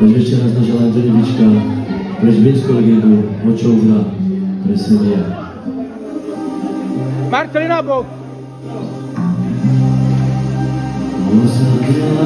Takže ešte raz naša Lanzerivička pre žvienskú legendu Očovna, pre Semia. Marcelina bok! Osadila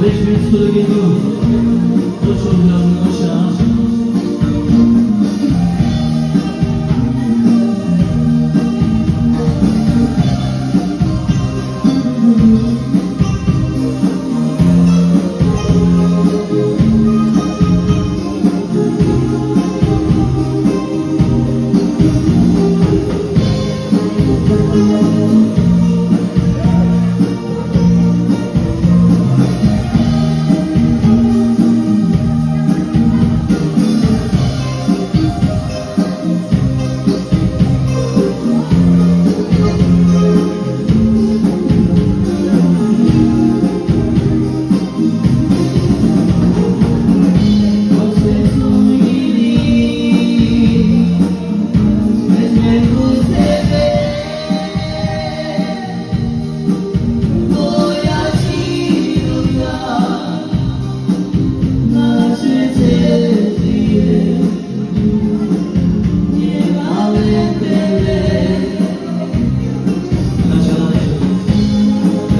Recebeu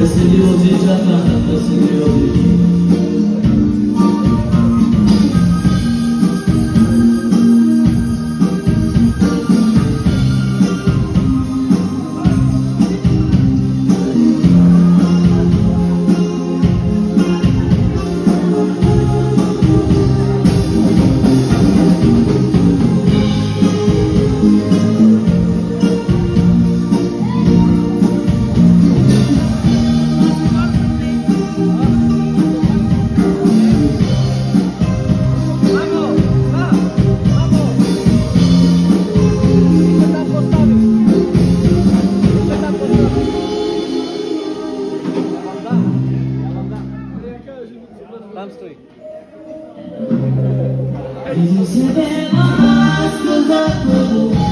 Nasıl yol bir cana, nasıl yol bir Sam Street. Did you